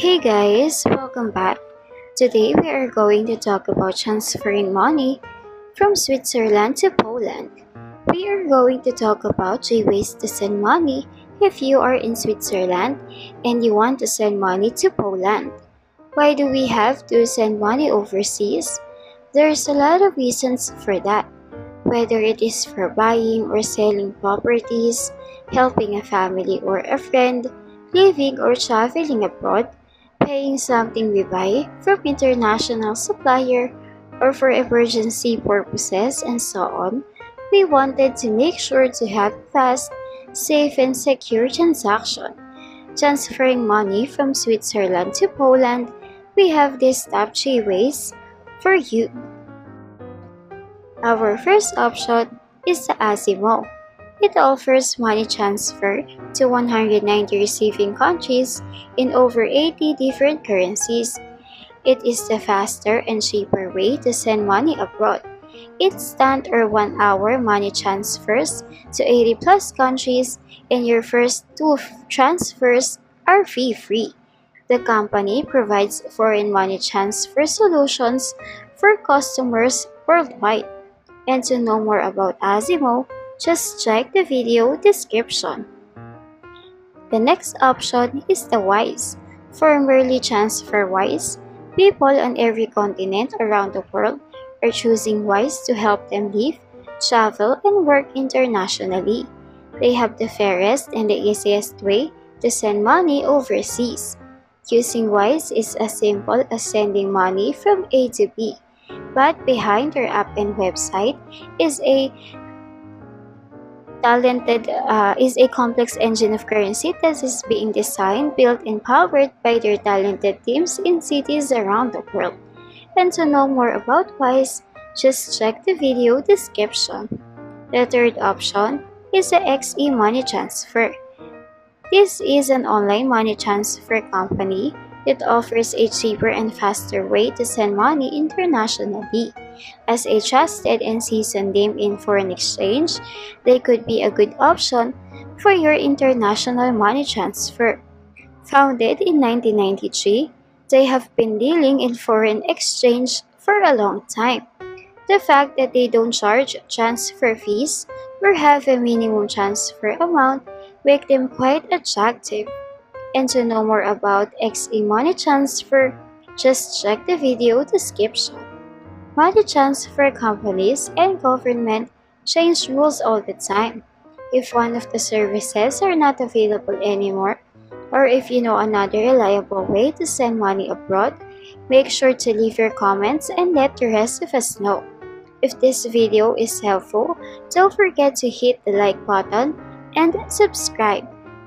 Hey guys, welcome back. Today we are going to talk about transferring money from Switzerland to Poland. We are going to talk about three ways to send money if you are in Switzerland and you want to send money to Poland. Why do we have to send money overseas? There's a lot of reasons for that. Whether it is for buying or selling properties, helping a family or a friend, living or traveling abroad, paying something we buy from international supplier, or for emergency purposes and so on, we wanted to make sure to have fast, safe and secure transaction. Transferring money from Switzerland to Poland, we have these top 3 ways for you. Our first option is the Azimo. It offers money transfer to 190 receiving countries in over 80 different currencies. It is the faster and cheaper way to send money abroad. Instant or 1 hour money transfers to 80 plus countries and your first two transfers are fee free. The company provides foreign money transfer solutions for customers worldwide. And to know more about Azimo, just check the video description. The next option is the WISE. Formerly TransferWise, people on every continent around the world are choosing WISE to help them live, travel, and work internationally. They have the fairest and the easiest way to send money overseas. Using WISE is as simple as sending money from A to B, but behind their app and website is a talented uh, is a complex engine of currency that is being designed, built, and powered by their talented teams in cities around the world. And to know more about WISE, just check the video description. The third option is the XE Money Transfer. This is an online money transfer company that offers a cheaper and faster way to send money internationally. As a trusted and seasoned name in foreign exchange, they could be a good option for your international money transfer. Founded in 1993, they have been dealing in foreign exchange for a long time. The fact that they don't charge transfer fees or have a minimum transfer amount make them quite attractive. And to know more about XE Money Transfer, just check the video description. Money transfer companies and government change rules all the time. If one of the services are not available anymore, or if you know another reliable way to send money abroad, make sure to leave your comments and let the rest of us know. If this video is helpful, don't forget to hit the like button and subscribe.